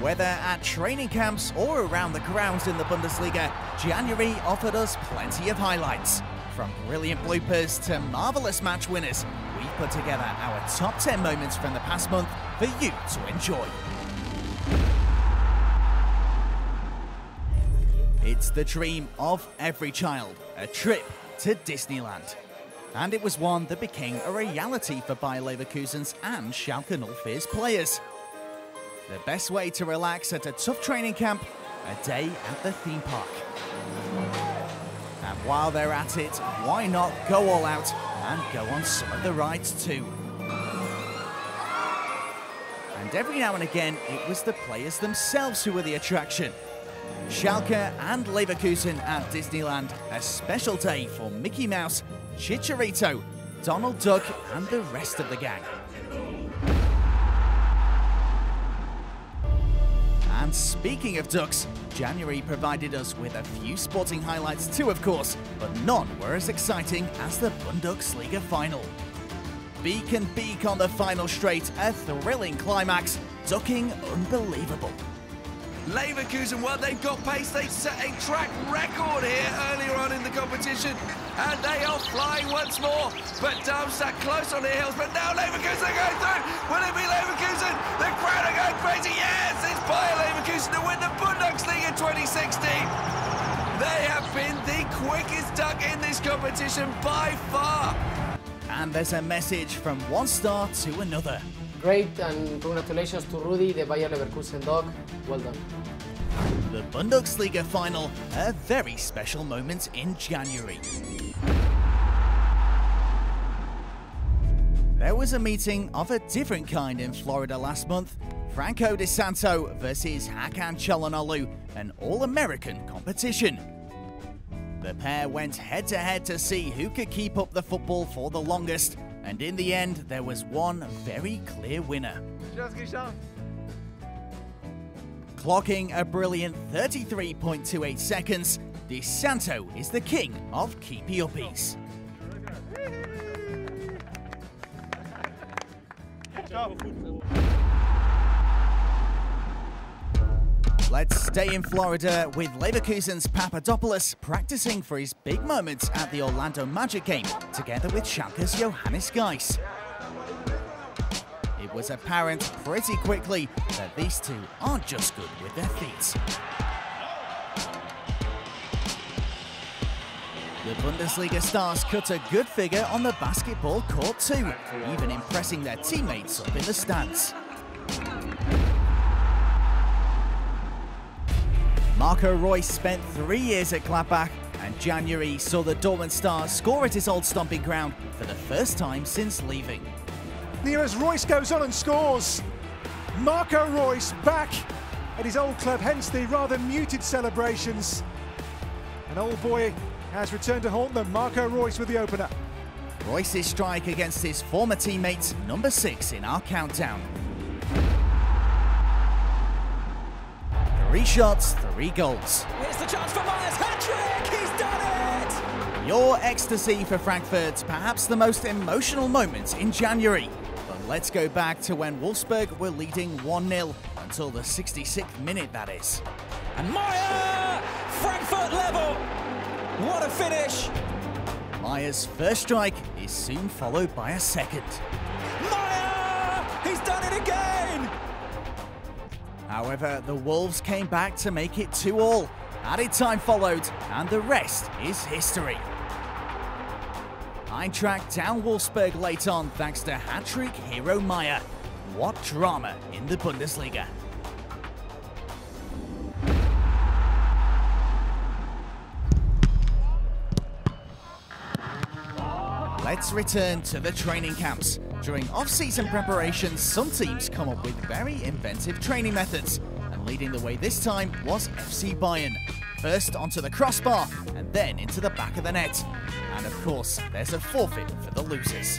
Whether at training camps or around the grounds in the Bundesliga, January offered us plenty of highlights. From brilliant bloopers to marvellous match winners, we've put together our top 10 moments from the past month for you to enjoy. It's the dream of every child, a trip to Disneyland. And it was one that became a reality for Bayer Leverkusen's and Schalke 04's players. The best way to relax at a tough training camp, a day at the theme park. And while they're at it, why not go all out and go on some of the rides too? And every now and again, it was the players themselves who were the attraction. Schalke and Leverkusen at Disneyland, a special day for Mickey Mouse, Chicharito, Donald Duck, and the rest of the gang. And speaking of ducks, January provided us with a few sporting highlights too, of course, but none were as exciting as the Bundesliga final. Beak and beak on the final straight, a thrilling climax, ducking unbelievable. Leverkusen, well, they've got pace. They set a track record here earlier on in the competition, and they are flying once more. But Darmstadt close on the heels, but now Leverkusen going through. Will it be Leverkusen? The crowd are going crazy. Yes, it's Bayer Leverkusen to win the Bundesliga 2016. They have been the quickest duck in this competition by far. And there's a message from one star to another. Great, and congratulations to Rudy, the Bayer Leverkusen dog. Well done. The Bundesliga final, a very special moment in January. There was a meeting of a different kind in Florida last month. Franco Di Santo versus Hakan Calhanoglu, an all-American competition. The pair went head-to-head -to, -head to see who could keep up the football for the longest, and in the end, there was one very clear winner. Clocking a brilliant 33.28 seconds, Di Santo is the king of keepy uppies. Let's stay in Florida with Leverkusen's Papadopoulos practicing for his big moments at the Orlando Magic game, together with Schalke's Johannes Geis. It was apparent pretty quickly that these two aren't just good with their feet. The Bundesliga stars cut a good figure on the basketball court too, even impressing their teammates up in the stands. Marco Reus spent three years at Gladbach, and January saw the Dortmund star score at his old stomping ground for the first time since leaving. Here as Reus goes on and scores. Marco Reus back at his old club, hence the rather muted celebrations. An old boy has returned to haunt them. Marco Reus with the opener. Reus's strike against his former teammate, number six in our countdown. Three shots, three goals. Here's the chance for Myers. Hat trick! He's done it! Your ecstasy for Frankfurt, perhaps the most emotional moment in January. But let's go back to when Wolfsburg were leading 1 0 until the 66th minute, that is. And Meier! Frankfurt level! What a finish! Meier's first strike is soon followed by a second. However, the Wolves came back to make it 2 all. Added time followed, and the rest is history. Eintracht down Wolfsburg late on thanks to hat-trick hero Meier. What drama in the Bundesliga. Let's return to the training camps. During off-season preparations, some teams come up with very inventive training methods, and leading the way this time was FC Bayern. First onto the crossbar, and then into the back of the net. And of course, there's a forfeit for the losers.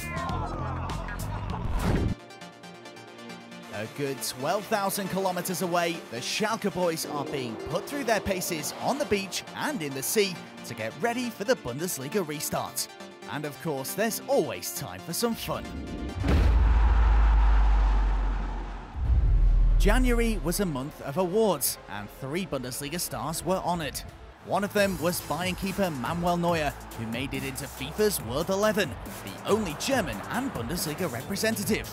A good 12,000 kilometers away, the Schalke boys are being put through their paces on the beach and in the sea to get ready for the Bundesliga restart. And of course, there's always time for some fun. January was a month of awards, and three Bundesliga stars were honoured. One of them was Bayern keeper Manuel Neuer, who made it into FIFA's World 11, the only German and Bundesliga representative.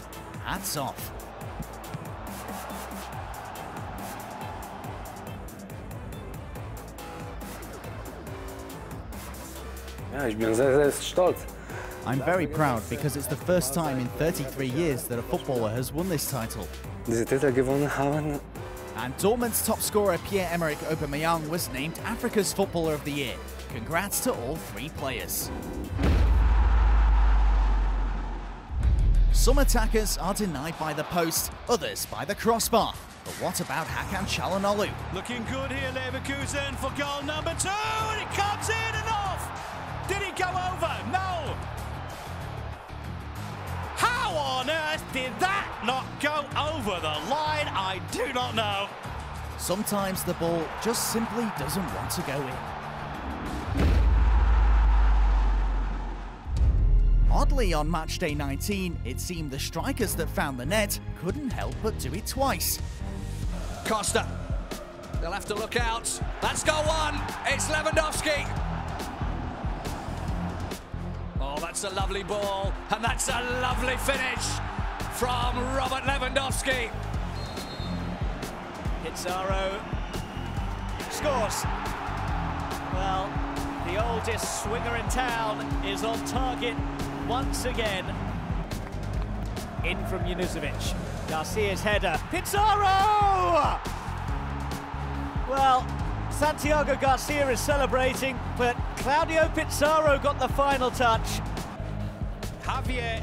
Hats off. I'm very proud because it's the first time in 33 years that a footballer has won this title. Diese Titel gewonnen haben. And Dortmund's top scorer Pierre-Emerick Aubameyang was named Africa's Footballer of the Year. Congrats to all three players. Some attackers are denied by the post, others by the crossbar. But what about Hakan Çalhanoğlu? Looking good here, Leverkusen for goal number two, and it comes in over? No. How on earth did that not go over the line? I do not know. Sometimes the ball just simply doesn't want to go in. Oddly, on match day 19, it seemed the strikers that found the net couldn't help but do it twice. Costa. They'll have to look out. That's goal one. It's Lewandowski. That's a lovely ball. And that's a lovely finish from Robert Lewandowski. Pizarro scores. Well, the oldest swinger in town is on target once again. In from Junuzovic. Garcia's header. Pizarro! Well, Santiago Garcia is celebrating, but Claudio Pizarro got the final touch. Javier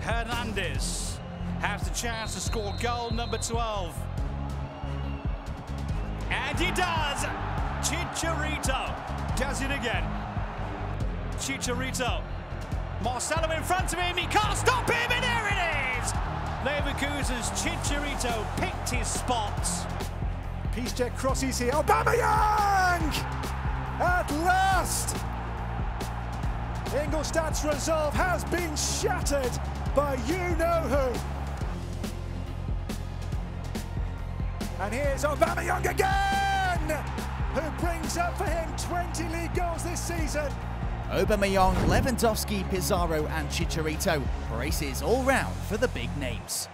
Hernandez has the chance to score goal number 12. And he does! Chicharito does it again. Chicharito. Marcelo in front of him, he can't stop him, and there it is! Leverkusen's Chicharito picked his spots. Piszczek crosses here. Aubameyang! At last! Ingolstadt's resolve has been shattered by you-know-who. And here's Aubameyang again! Who brings up for him 20 league goals this season. Aubameyang, Lewandowski, Pizarro and Chicharito braces all round for the big names.